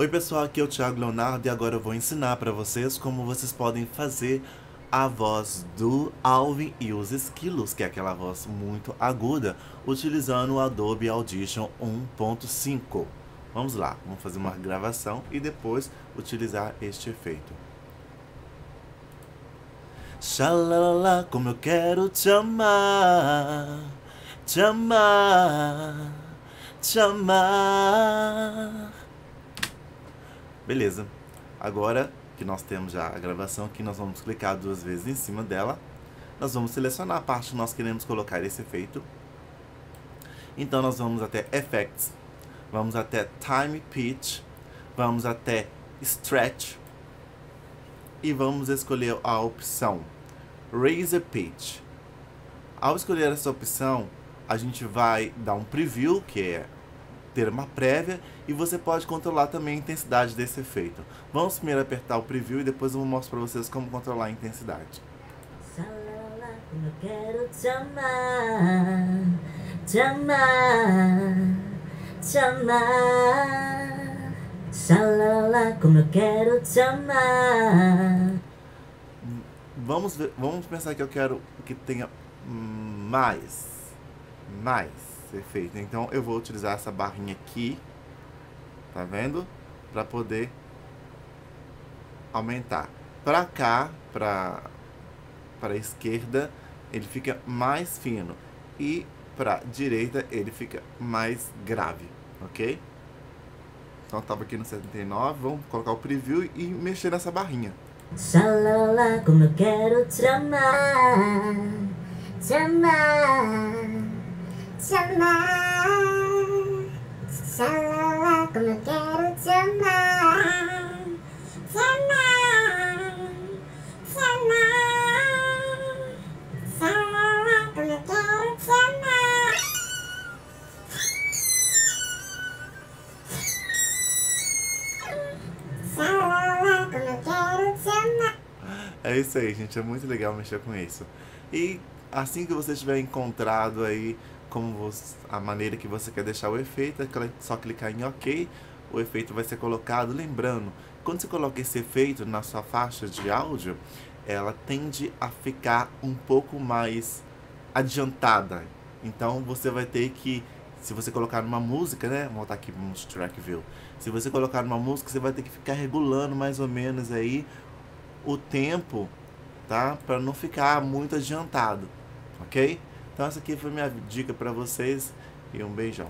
Oi pessoal, aqui é o Thiago Leonardo e agora eu vou ensinar para vocês como vocês podem fazer a voz do Alvin e os Esquilos, que é aquela voz muito aguda, utilizando o Adobe Audition 1.5. Vamos lá, vamos fazer uma gravação e depois utilizar este efeito. Xalala, como eu quero te amar, te amar, te amar. Beleza. Agora que nós temos já a gravação aqui, nós vamos clicar duas vezes em cima dela. Nós vamos selecionar a parte que nós queremos colocar esse efeito. Então nós vamos até Effects, vamos até Time Pitch, vamos até Stretch e vamos escolher a opção Razor Pitch. Ao escolher essa opção, a gente vai dar um preview, que é ter uma prévia e você pode controlar também a intensidade desse efeito. Vamos primeiro apertar o preview e depois eu mostro para vocês como controlar a intensidade. Eu quero te amar, te amar, te amar. Xalala, como eu quero te amar. Vamos, ver, vamos pensar que eu quero que tenha mais, mais ser feito. Então eu vou utilizar essa barrinha aqui, tá vendo? Para poder aumentar. Para cá, para para esquerda, ele fica mais fino e para direita ele fica mais grave, ok? Então tava aqui no 79, vamos colocar o preview e mexer nessa barrinha. Xalala, como eu quero te amar, te amar amar. Xalala, como eu quero te amar. Te amar, te amar. Xalala, como como eu quero te amar. É isso aí, gente. É muito legal mexer com isso. E assim que você tiver encontrado aí como você, a maneira que você quer deixar o efeito, é só clicar em OK, o efeito vai ser colocado. Lembrando, quando você coloca esse efeito na sua faixa de áudio, ela tende a ficar um pouco mais adiantada. Então você vai ter que, se você colocar numa música, né? Vou voltar aqui no track view. Se você colocar numa música, você vai ter que ficar regulando mais ou menos aí o tempo, tá? Para não ficar muito adiantado, ok? Então essa aqui foi minha dica para vocês e um beijão.